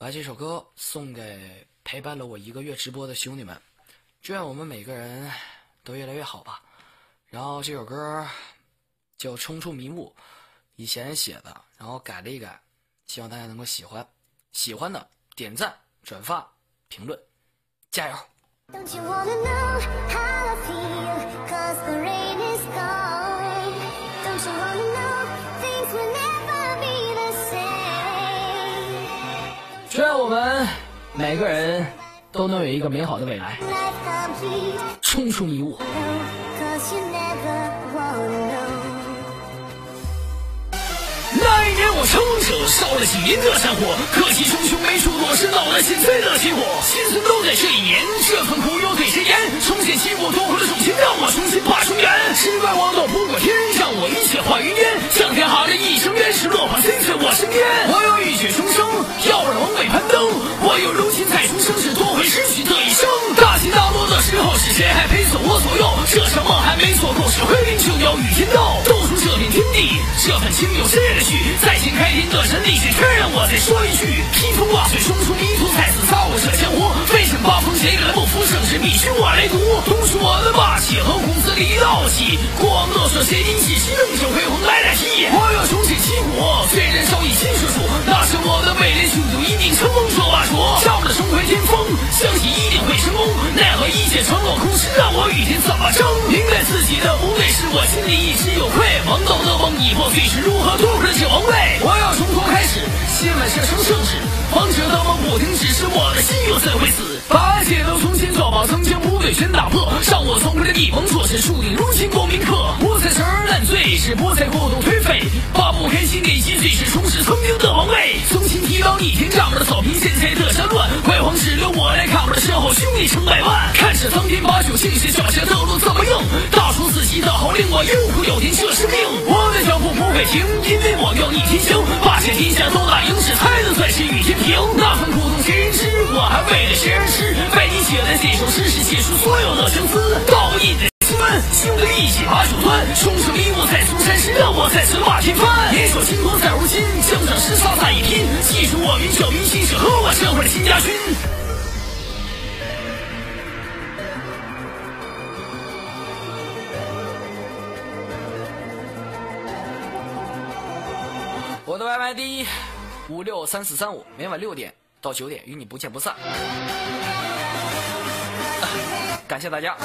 把这首歌送给陪伴了我一个月直播的兄弟们，祝愿我们每个人都越来越好吧。然后这首歌叫《冲出迷雾》，以前写的，然后改了一改，希望大家能够喜欢。喜欢的点赞、转发、评论，加油！愿我们每个人都能有一个美好的未来，冲出迷雾。那一年我撑着烧了几年的山火，客气汹汹没处躲，是老了心碎的起火。心存都在这一年，这份苦又对谁言？重现起我夺回了主心，让我重新把重圆。世外王道不过天，让我一切化云烟。向天喊了一声冤，是落花心碎我身边。我要浴血重生，这场梦还没做够，是回灵就要与天斗。斗出这片天地，这份情有谁来续？再掀开天的神力，却全让我再说一句：披风挂水，冲出迷途，再次擦我这江湖。飞身八方，谁敢不服？盛世必须我来读。都是我的霸气和公子里道气，过往的说谁引起，是用手恢宏来代替。我要重新起火，虽的不对，是我心里一直有愧。王道的梦已破碎，是如何夺回了这王位？我要从头开始，写满这成盛世。王者的梦不停止，是我的心又怎会死？把一切都重新做，把曾经不对全打破，让我从回的地方做成树顶如今光明刻。不再沉而烂醉，是不再过度颓废，把不开心给击碎，是重拾曾经的王位。重新提刀逆天仗着草坪，现在的山乱，辉煌只留我来看我的身后兄弟成百万。看着苍天因为我要逆天行，把这天下都打赢，是才能算是与天平。那份苦痛谁人知？我还为了谁而吃？为你写的这首诗，是写出所有的相思，倒印在心门，兄弟一起把酒端，冲出迷雾再从山时，让我再次骂天翻。年少轻狂在如今，江上石沙再一拼，记住我云霄云心，是和我这会儿的新家军。我的 YYD 五六三四三五，每晚六点到九点与你不见不散。感谢大家。